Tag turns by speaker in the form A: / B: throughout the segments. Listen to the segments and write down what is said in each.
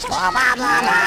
A: Bye-bye.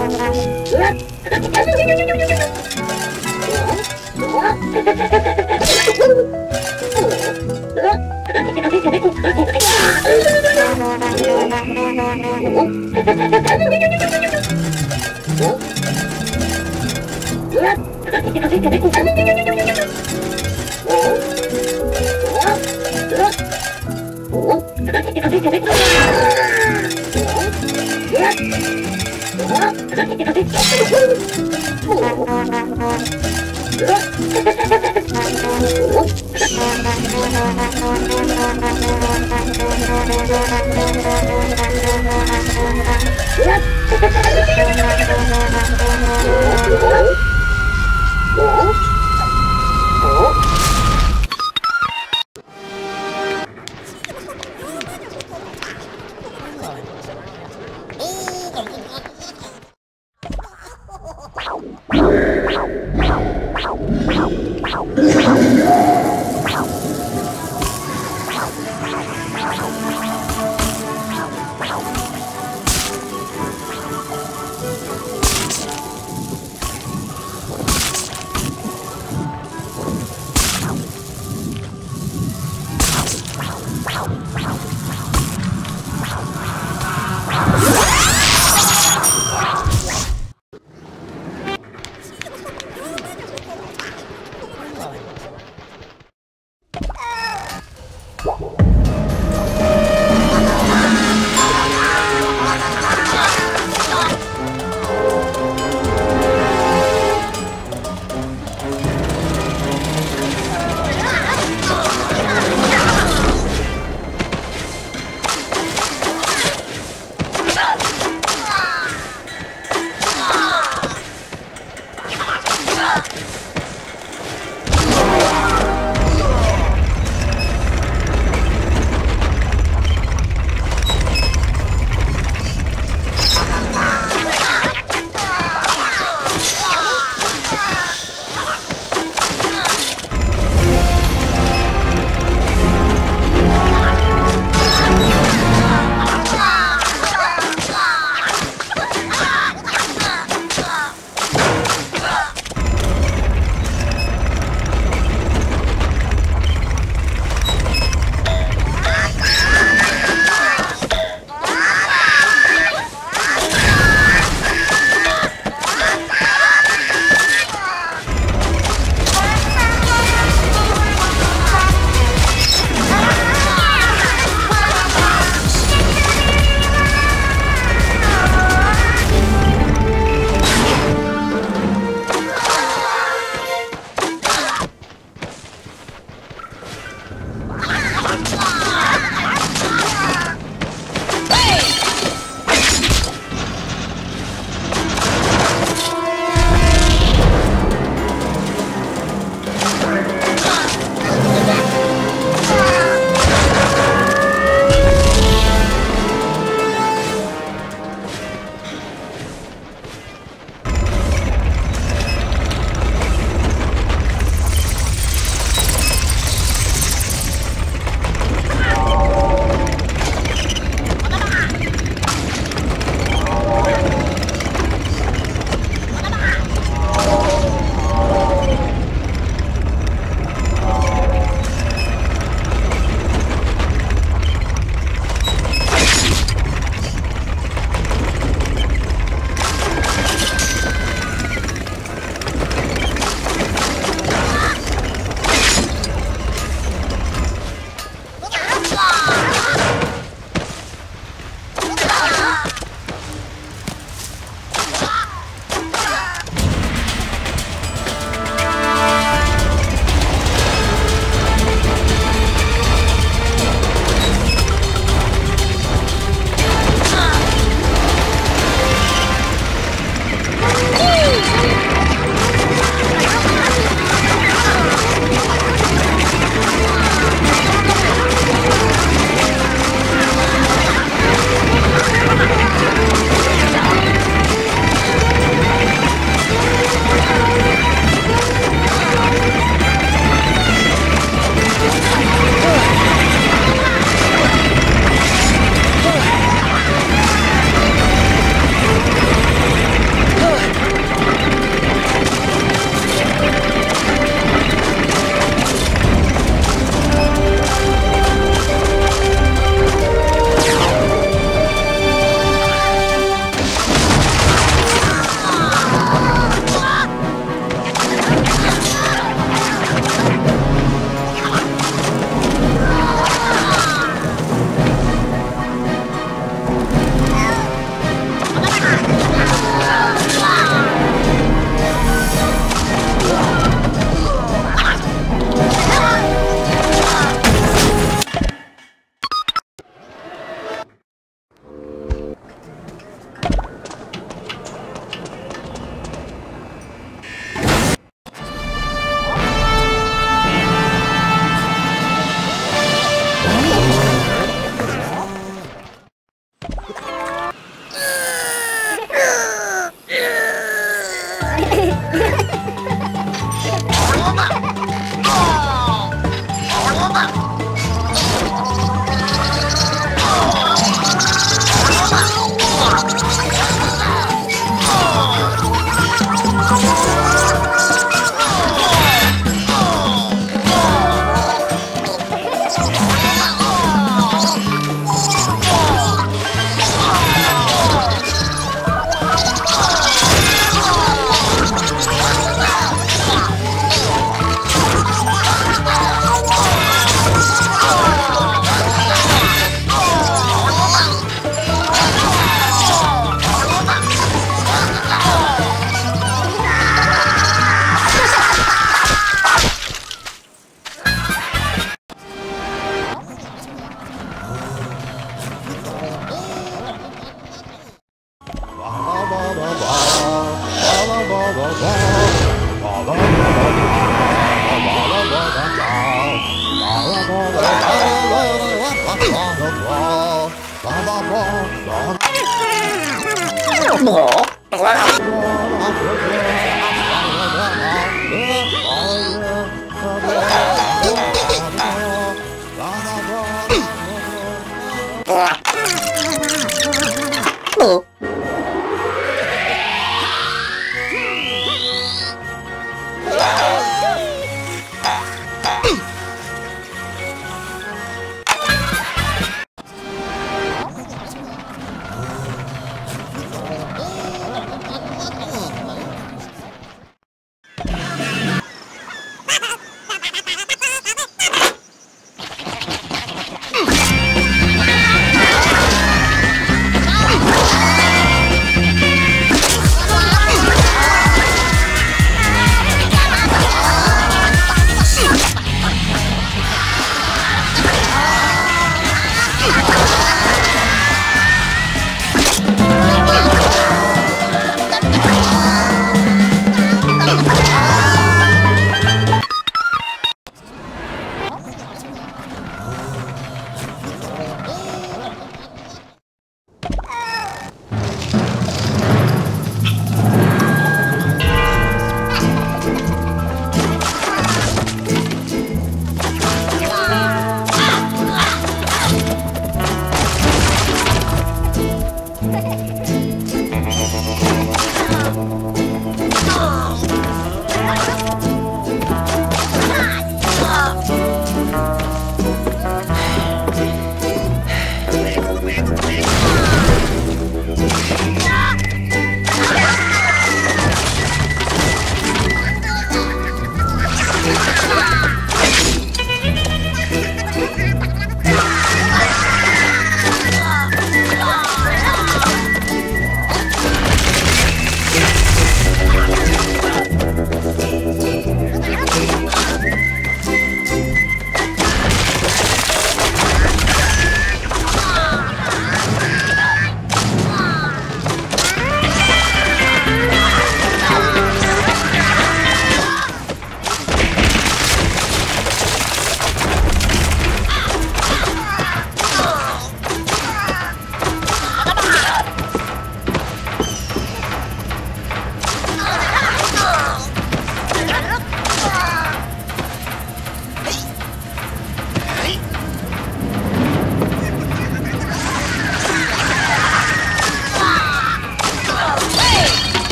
B: Oh, Oh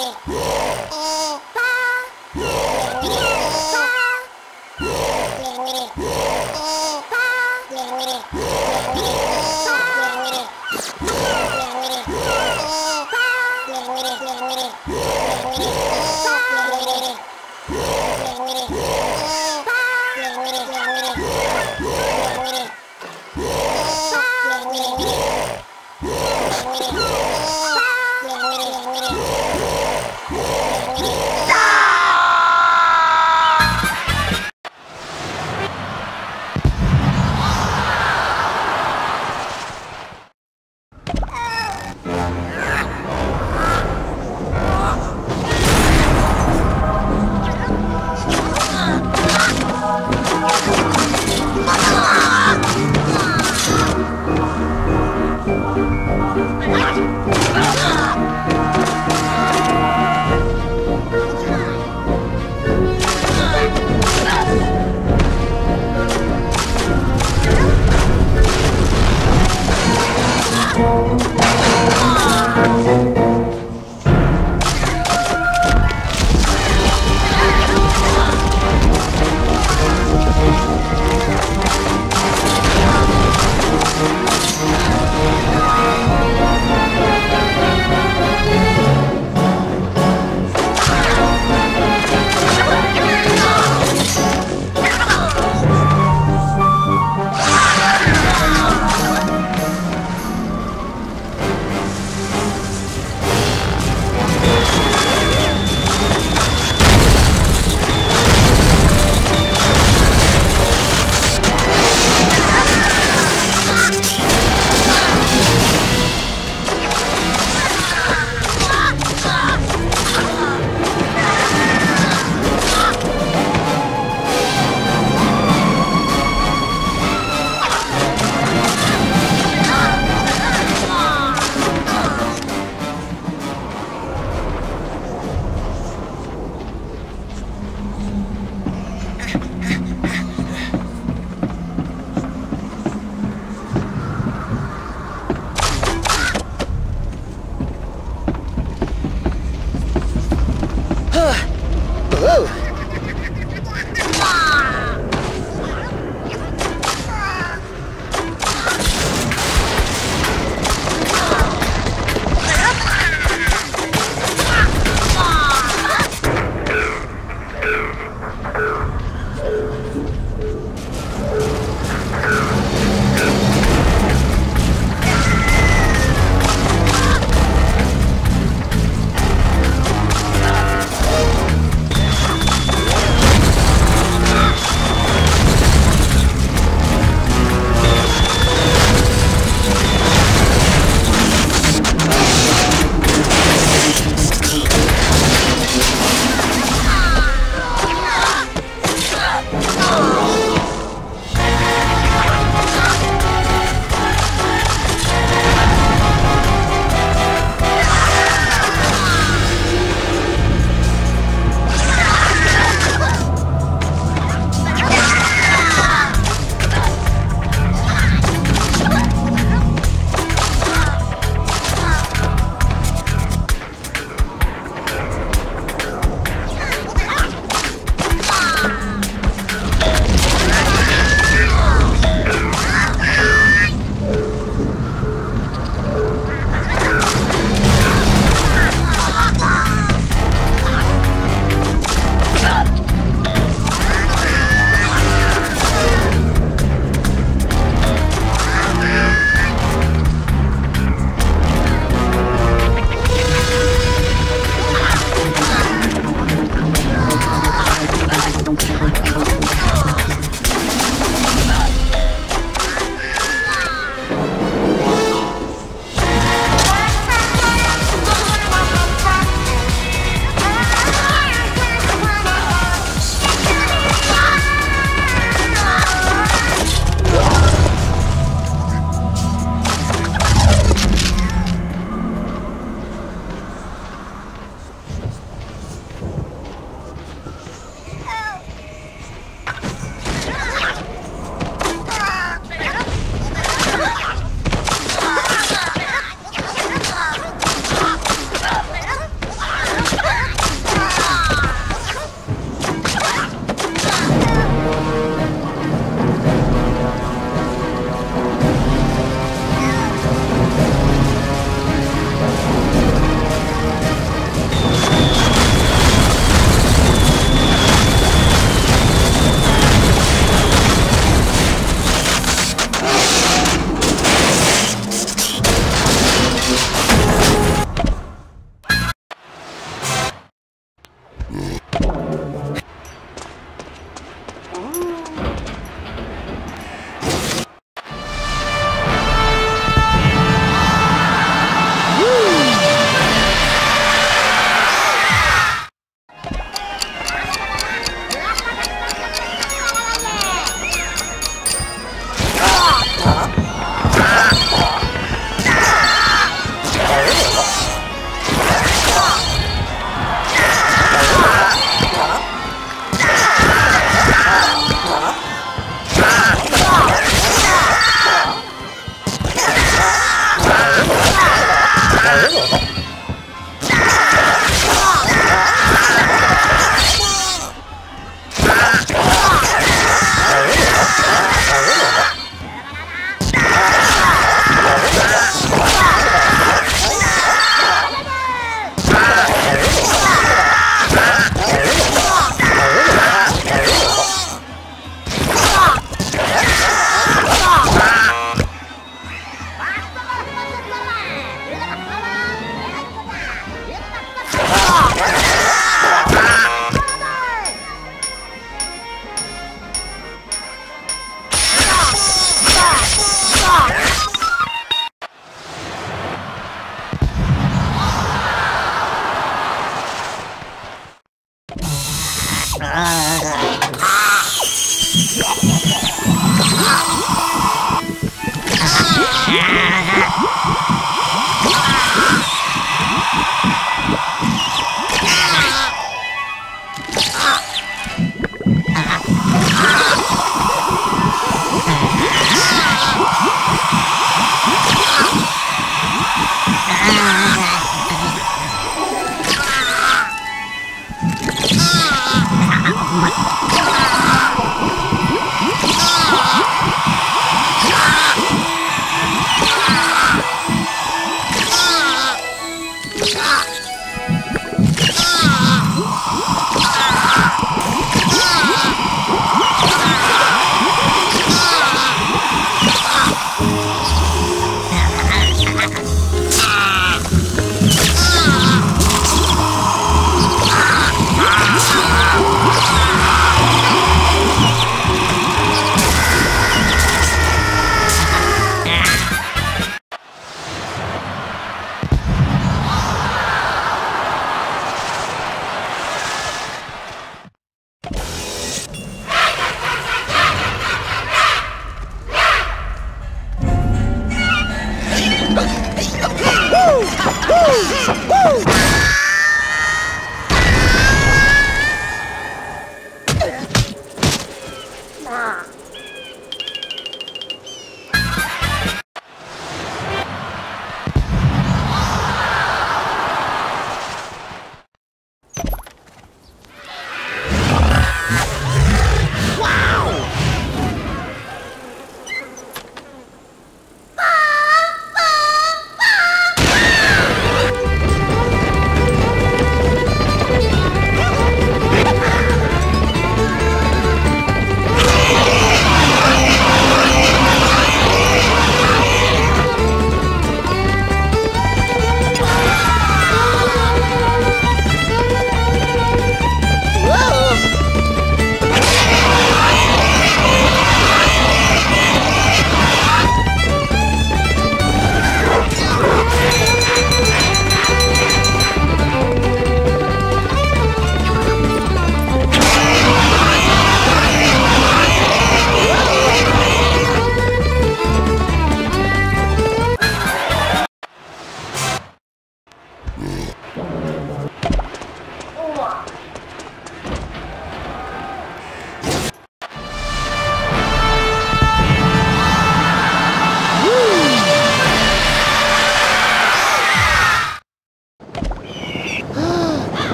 B: Yeah!